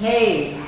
Okay,